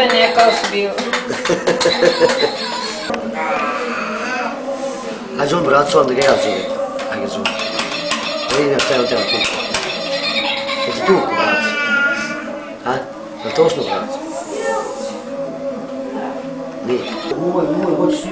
sve neka osbio. Ajde on bracu, onda ga ja zove. Ajde zove. Ne vidim ja šta je od tebe kuće. Je ti tuku, bracu? Ha? Je li to osnovu, bracu? Nije. Moj, moj, hoćeš ti?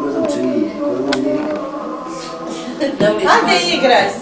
Ne znam če nije, koji mu nije nikad. Ajde igraj se.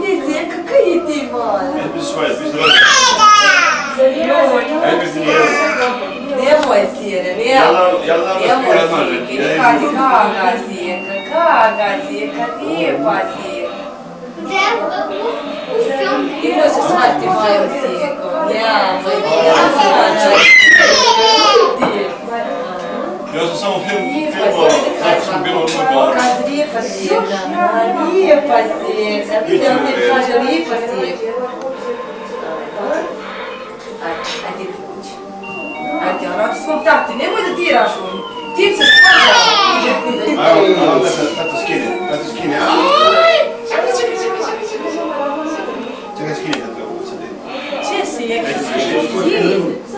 nije. Nemoj Ja nemoj. razmaže. zeke, kad kaga zeka, kaga zeka, lijepa zeka. Imoj se smati mojom zekom, ja, moj djelac, Ja самом фильм, фильма «Запись любимого Нубара». Кадри посека, Мария посека, Кадри посека. Arapskom tahti, nemoj da ti rašujem. Tim se spada. Ajmo, ajmo, da to skine, da to skine. Čekaj, čekaj, čekaj, čekaj, čekaj. Čekaj, skine da to. Če si je, kada si je.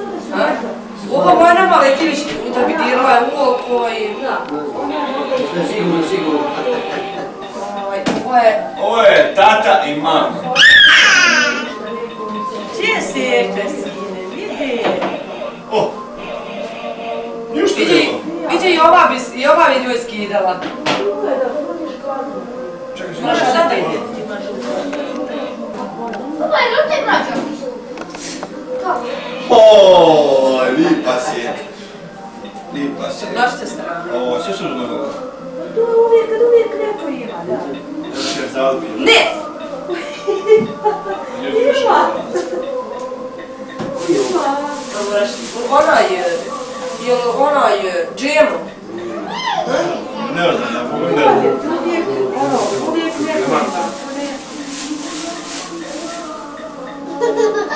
Ovo Mara Maletjević interpretirala je ovaj ulo koji... Da. Sigurno, sigurno. Ovo je... Ovo je tata i mama. Čije si je pesine? Vidi! O! Ništa nema! Vidi, i ova bi, i ova bi skidala. Čekaj, šta čekaj, čekaj, čekaj, čekaj, čekaj, O, lipa si je. Lipa si je. Naš se strana. O, sve su ono... To uvijek, kad uvijek neko ima, da. Još je zalbi. Ne! Još je više. Ona je... Jel ona je džemo? Ne znam, ja mogu ne znam. Uvijek, ono, uvijek neko ima.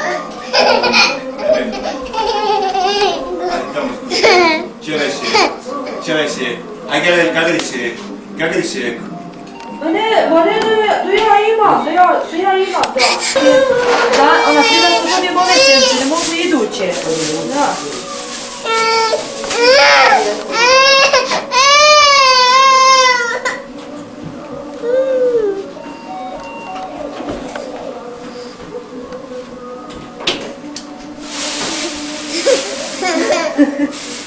Ajde, çalışır, agel gagel işir, gagel işir. Ne, bana duya ima, duya, duya ima da. Da, ona treba samo mi bolesti, ne mogu iduće. Da. Ha ha ha.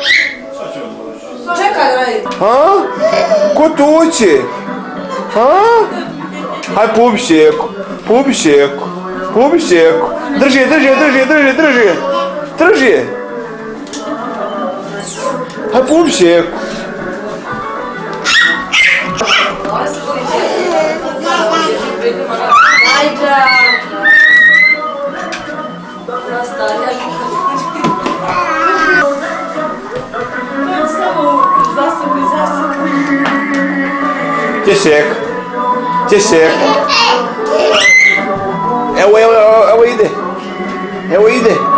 Hã? Cutute! Hã? Ai, pub checo, pub checo, pub checo. Drži, drži, drži, drži, drži. Drži. Aj, pub checo. já! Pupšeku. Ciesiek. Ciesiek. Evo, evo, evo, evo ide. Evo ide. Pazi,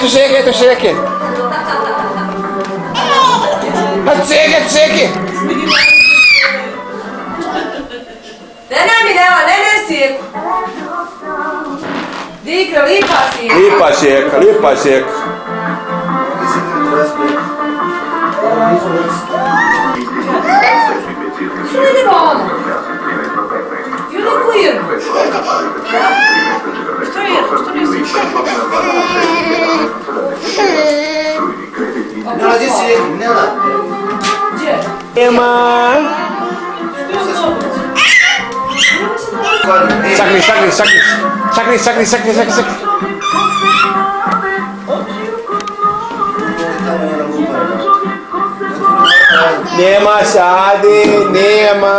Het zeker, het zeker, het zeker. Het zeker, het zeker. Nene mi nema, nene si. Dikra, lipa si. Lipa sjek, lipa sjek. Što ide ono? Junikujem. Što Si? Nela. Gdje? Nema. Sakni, sakni, sakni. Sakni, sakni, sakni, sakni, sakni. Nema sadi, nema.